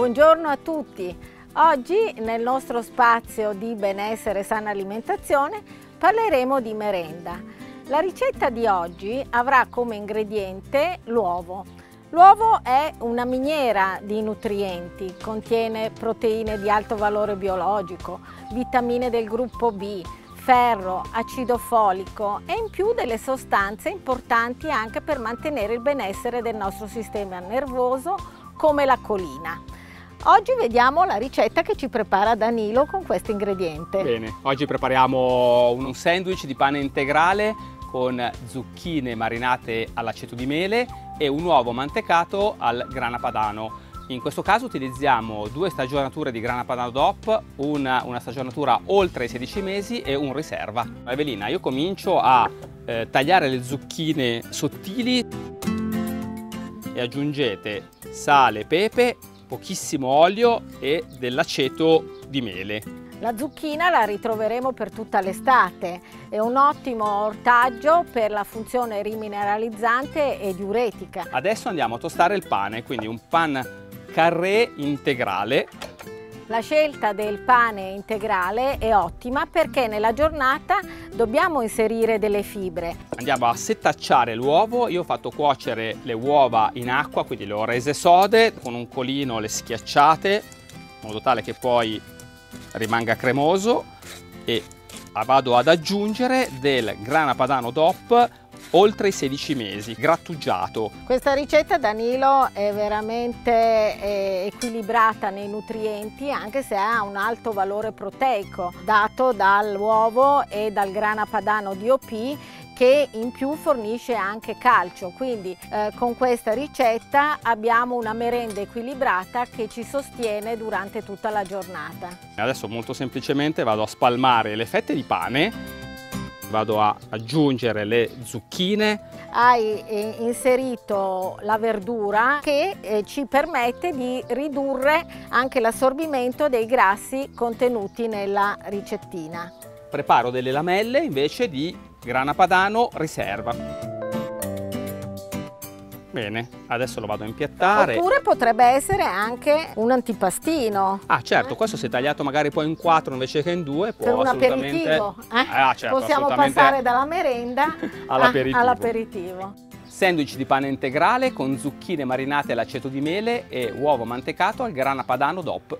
Buongiorno a tutti. Oggi nel nostro spazio di benessere e sana alimentazione parleremo di merenda. La ricetta di oggi avrà come ingrediente l'uovo. L'uovo è una miniera di nutrienti, contiene proteine di alto valore biologico, vitamine del gruppo B, ferro, acido folico e in più delle sostanze importanti anche per mantenere il benessere del nostro sistema nervoso come la colina. Oggi vediamo la ricetta che ci prepara Danilo con questo ingrediente. Bene, oggi prepariamo un sandwich di pane integrale con zucchine marinate all'aceto di mele e un uovo mantecato al grana padano. In questo caso utilizziamo due stagionature di grana padano DOP, una, una stagionatura oltre i 16 mesi e un riserva. Evelina, io comincio a eh, tagliare le zucchine sottili e aggiungete sale, pepe pochissimo olio e dell'aceto di mele. La zucchina la ritroveremo per tutta l'estate, è un ottimo ortaggio per la funzione rimineralizzante e diuretica. Adesso andiamo a tostare il pane, quindi un pan carré integrale la scelta del pane integrale è ottima perché nella giornata dobbiamo inserire delle fibre. Andiamo a setacciare l'uovo, io ho fatto cuocere le uova in acqua, quindi le ho rese sode, con un colino le schiacciate, in modo tale che poi rimanga cremoso e vado ad aggiungere del grana padano DOP oltre i 16 mesi, grattugiato. Questa ricetta Danilo è veramente eh, equilibrata nei nutrienti anche se ha un alto valore proteico dato dall'uovo e dal grana padano DOP che in più fornisce anche calcio, quindi eh, con questa ricetta abbiamo una merenda equilibrata che ci sostiene durante tutta la giornata. Adesso molto semplicemente vado a spalmare le fette di pane vado a aggiungere le zucchine. Hai eh, inserito la verdura che eh, ci permette di ridurre anche l'assorbimento dei grassi contenuti nella ricettina. Preparo delle lamelle invece di grana padano riserva. Bene, adesso lo vado a impiattare. Oppure potrebbe essere anche un antipastino. Ah certo, questo se tagliato magari poi in quattro invece che in due può Per un assolutamente... aperitivo. Eh? Ah, certo, Possiamo passare dalla merenda all'aperitivo. All Sandwich di pane integrale con zucchine marinate all'aceto di mele e uovo mantecato al grana padano DOP.